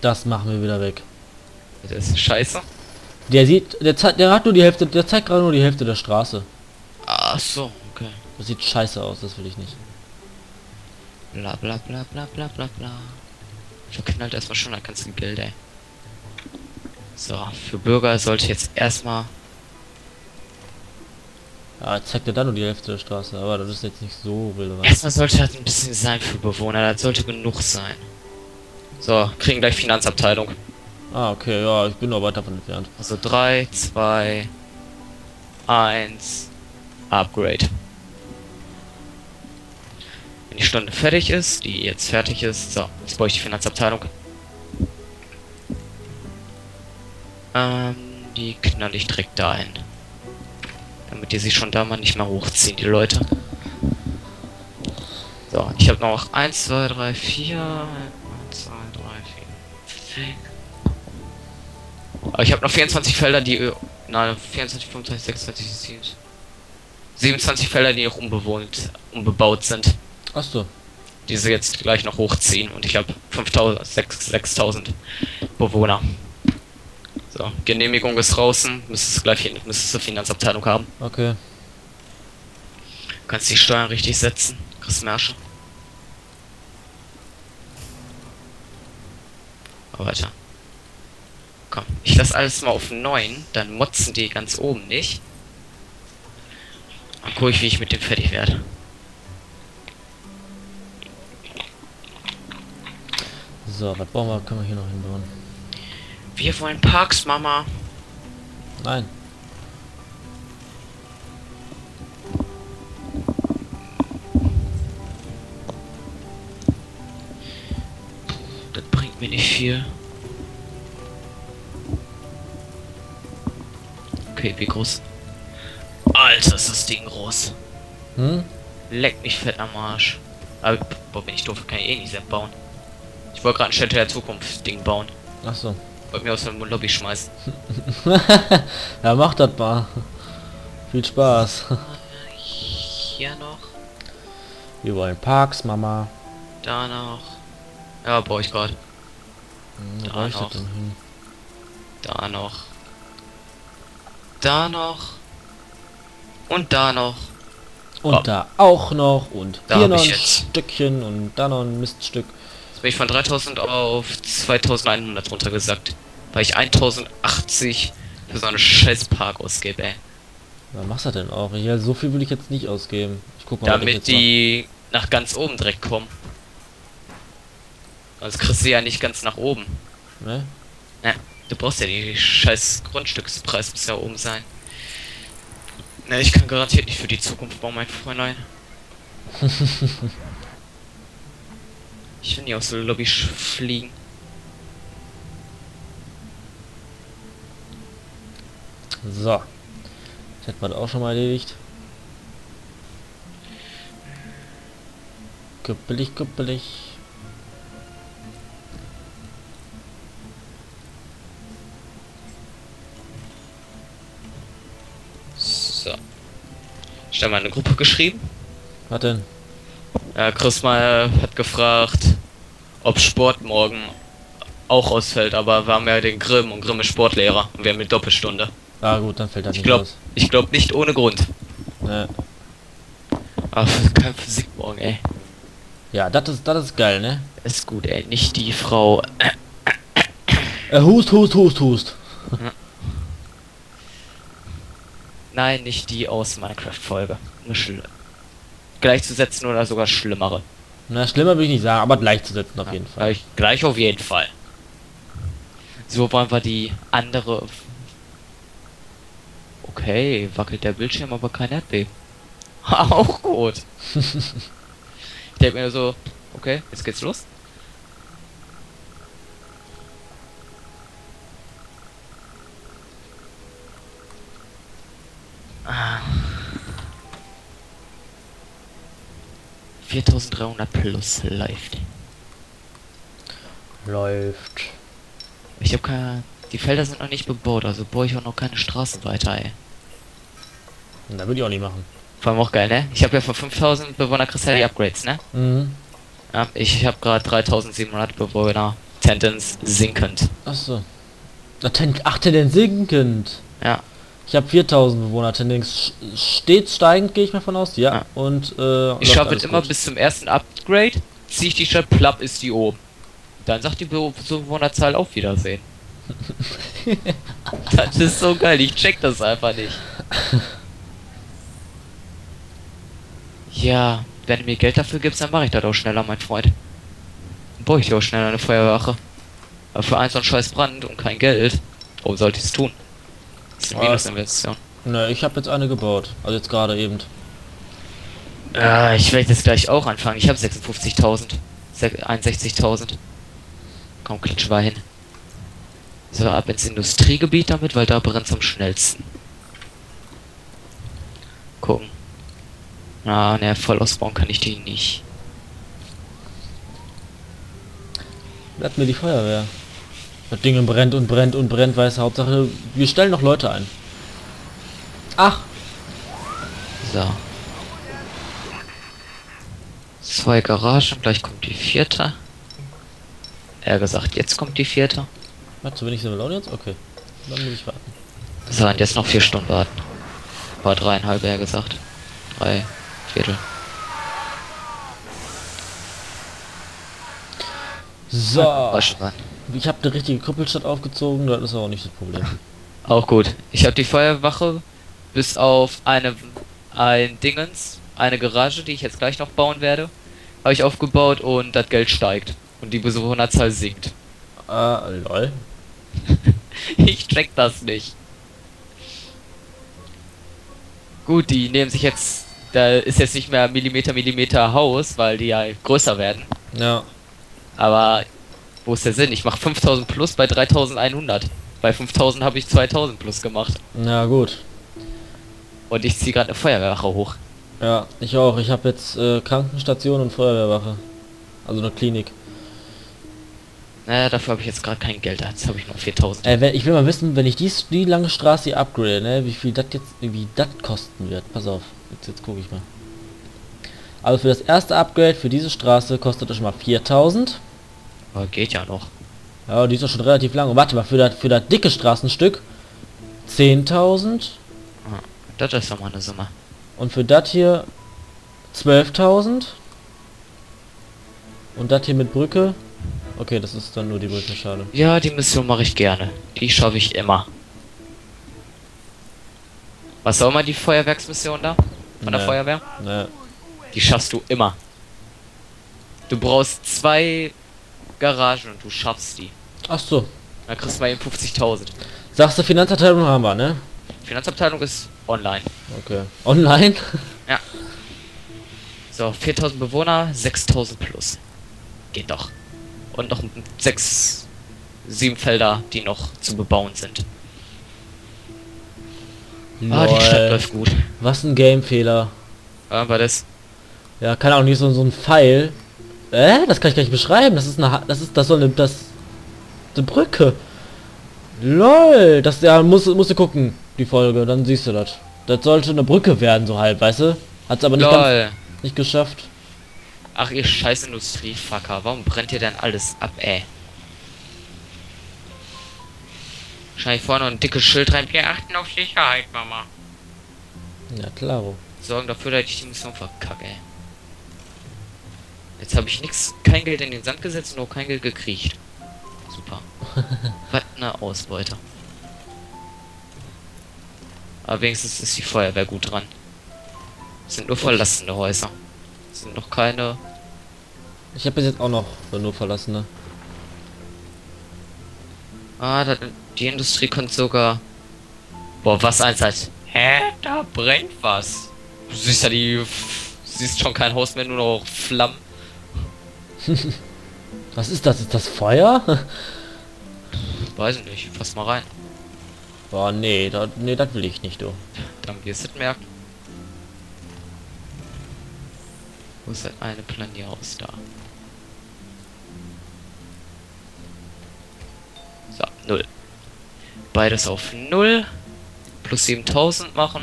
Das machen wir wieder weg. Das ist scheiße. Der sieht, der zeigt, der hat nur die Hälfte, der zeigt gerade nur die Hälfte der Straße. Ach so, okay. Das sieht scheiße aus, das will ich nicht. Bla bla bla bla bla bla bla. Verknallt erstmal schon das ganze Geld, ey. So, für Bürger sollte jetzt erstmal. Ja, jetzt zeigt er dann nur die Hälfte der Straße, aber das ist jetzt nicht so relevant. Erstmal sollte das ein bisschen sein für Bewohner, das sollte genug sein. So, kriegen gleich Finanzabteilung. Ah, okay, ja, ich bin noch weit davon entfernt. Also 3, 2, 1, Upgrade. Wenn die Stunde fertig ist, die jetzt fertig ist, so, jetzt brauche ich die Finanzabteilung. Ähm, die knall ich direkt dahin. Damit die sich schon da mal nicht mehr hochziehen, die Leute. So, ich habe noch 1, 2, 3, 4, 1, 2, 3, 4, 5. Aber ich habe noch 24 Felder, die... Nein, 24, 25, 26, 27... 27 Felder, die noch unbewohnt, unbebaut sind. Achso. Die sie jetzt gleich noch hochziehen. Und ich habe 5000, 6000 Bewohner. So, Genehmigung ist draußen. Müsstest du gleich hin, müsstest du Finanzabteilung haben. Okay. Kannst die Steuern richtig setzen. Chris Märsche. Aber weiter. Komm, ich lasse alles mal auf 9, dann motzen die ganz oben nicht. Dann gucke ich, wie ich mit dem fertig werde. So, was brauchen wir, können wir hier noch hinbauen? Wir wollen Parks, Mama. Nein. Mir nicht viel. Okay, wie groß? Alter, ist das Ding groß. Hm? Leck mich fett am Arsch. Aber, boah, bin ich doof, kann ich eh nicht selbst bauen. Ich wollte gerade ein Städte der Zukunft Ding bauen. Achso. Wollte mir aus dem Lobby schmeißen. ja, mach das mal. Viel Spaß. Hier noch, Wir wollen Parks, Mama. da noch. Ja, baue ich gerade. Hm, Da reicht noch. denn hin? Da noch. Da noch. Und da noch. Und Oh. da auch noch und Da hier noch ich ein jetzt. Stückchen und da noch ein Miststück. Jetzt bin ich von 3000 auf 2100 runtergesackt. Weil ich 1080 für so eine scheiß Park ausgebe, ey. Was machst du denn auch? Ja, so viel will ich jetzt nicht ausgeben. Ich guck mal, ich Damit jetzt die nach ganz oben direkt kommen. Sonst kriegst du ja nicht ganz nach oben. Ne? Ja, du brauchst ja die scheiß Grundstückspreis muss ja oben sein. Ne, ich kann garantiert nicht für die Zukunft bauen, mein Fräulein. ich will nie aus der Lobby fliegen. So. Das hätten wir auch schon mal erledigt. Kuppelig, kuppelig. Ich habe mal eine Gruppe geschrieben. Was denn? Äh, Chris mal hat gefragt, ob Sport morgen auch ausfällt, aber wir haben ja den Grimm und Grimm ist Sportlehrer und wir haben eine Doppelstunde. Ah gut, dann fällt das Ich nicht glaube aus. ich glaub nicht ohne Grund. Ne. Aber kein Physik morgen, ey. Ja, das ist, das ist geil, ne? Ist gut, ey. Nicht die Frau. Äh, hust, hust, hust, hust. Nein, nicht die aus Minecraft-Folge. Eine Gleichzusetzen oder sogar schlimmere. Na, schlimmer will ich nicht sagen, aber gleichzusetzen auf jeden Fall. Gleich, gleich auf jeden Fall. So wollen wir die andere. Okay, wackelt der Bildschirm, aber kein Erdbeben. Auch gut. ich denke mir so, okay, jetzt geht's los. 4300 plus läuft. Läuft. Ich habe keine. Die Felder sind noch nicht bebaut, also baue ich auch noch keine Straßen weiter, ey. Da würde ich auch nicht machen. Vor allem auch geil, ne? Ich habe ja von 5000 Bewohner die Upgrades, ne? Mhm. Ja, ich habe gerade 3700 Bewohner. 10 Tendenz sinkend. Achso. Ach, Tendenz sinkend. Ja. Ich habe 4000 Bewohner, Tendenz stets steigend, gehe ich mal von aus. Ja. Ja. Und, äh, Ich schaffe es immer gut. bis zum ersten Upgrade, ziehe ich die Stadt, plapp ist die oben. Dann sagt die Be- Bewohnerzahl auf Wiedersehen. das ist so geil, ich check das einfach nicht. Ja, wenn du mir Geld dafür gibst, dann mache ich das auch schneller, mein Freund. Dann baue ich dir auch schneller eine Feuerwache. Aber für eins so ein scheiß Brand und kein Geld, warum sollte ich es tun? Das ist eine Ah. Minusinvestition. Ne, ich habe jetzt eine gebaut. Also jetzt gerade eben. Äh, ich werde jetzt gleich auch anfangen. Ich habe 56.000. Sech- 61.000. Komm, klatsch mal hin. So, ab ins Industriegebiet damit, weil da brennt's am schnellsten. Gucken. Ah, ne, voll ausbauen kann ich die nicht. Bleibt mir die Feuerwehr. Das Ding brennt und brennt und brennt, weiß Hauptsache, wir stellen noch Leute ein. Ach, So. Zwei Garagen, gleich kommt die vierte. Er gesagt, jetzt kommt die vierte. was, zu wenig Simulonians? Okay. Dann muss ich warten. So, und jetzt noch vier Stunden warten. War dreieinhalb, er gesagt. Drei Viertel. So. Ich habe eine richtige Krüppelstadt aufgezogen, das ist auch nicht das Problem. Auch gut. Ich habe die Feuerwache bis auf eine ein Dingens, eine Garage, die ich jetzt gleich noch bauen werde, habe ich aufgebaut und das Geld steigt und die Bewohnerzahl sinkt. Äh, lol. ich check das nicht. Gut, die nehmen sich jetzt, da ist jetzt nicht mehr Millimeter Millimeter Haus, weil die ja größer werden. Ja. Aber wo ist der Sinn? Ich mache 5000 plus bei 3100. Bei 5000 habe ich 2000 plus gemacht. Na gut. Und ich ziehe gerade eine Feuerwehrwache hoch. Ja, ich auch. Ich habe jetzt äh, Krankenstation und Feuerwehrwache. Also eine Klinik. Naja, dafür habe ich jetzt gerade kein Geld. Jetzt habe ich noch 4000. Äh, wenn- ich will mal wissen, wenn ich dies, die lange Straße hier upgrade, ne, wie viel das jetzt, wie das kosten wird. Pass auf, jetzt, jetzt gucke ich mal. Also für das erste Upgrade für diese Straße kostet es schon mal 4000. Aber geht ja noch. Ja, die ist doch schon relativ lang. Und warte mal, für das, für das dicke Straßenstück 10.000. Das ist doch mal eine Summe. Und für das hier 12.000. Und das hier mit Brücke. Okay, das ist dann nur die Brücke, schade. Ja, die Mission mache ich gerne. Die schaffe ich immer. Was soll mal die Feuerwerksmission da? Von der Nee. Feuerwehr? Ne, Die schaffst du immer. Du brauchst zwei Garagen und du schaffst die. ach so. Dann kriegst du mal eben 50.000. Sagst du, Finanzabteilung haben wir, ne? Finanzabteilung ist online. Okay. Online? So, 4000 Bewohner, 6000 plus. Geht doch. Und noch sechs, sieben Felder, die noch zu bebauen sind. Ah, die Stadt Lol. läuft gut. Was ein Gamefehler. Aber das. Ja, Ahnung, hier ist so, so ein Pfeil. Äh, das kann ich gar nicht beschreiben. Das ist eine, Ha- das ist, das soll eine, das, eine Brücke. Lol, das, ja, musst, musst du gucken, die Folge, dann siehst du das. Das sollte eine Brücke werden, so halb, weißt du? Hat's aber nicht, ganz, nicht geschafft. Ach, ihr scheiß Industriefucker. Warum brennt ihr denn alles ab, ey? Wahrscheinlich vorne ein dickes Schild rein. Wir achten auf Sicherheit, Mama. Ja, klaro. Sorgen dafür, dass ich die Mission verkacke, ey. Jetzt habe ich nix, kein Geld in den Sand gesetzt und auch kein Geld gekriegt. Super. Was eine Ausbeute. Aber wenigstens ist die Feuerwehr gut dran. Es sind nur verlassene Häuser. Es sind noch keine. Ich habe bis jetzt auch noch nur verlassene. Ah, da, die Industrie konnte sogar. Boah, was eins als. Hä? Da brennt was. Du siehst ja die. Siehst schon kein Haus mehr, nur noch Flammen. Was ist das? Ist das Feuer? Weiß ich nicht, fass mal rein. Boah, nee, da, nee, das will ich nicht, du. Dann wirst du es merken. Wo ist das eine Planierhaus da? So, null. Beides auf null. Plus 7000 machen.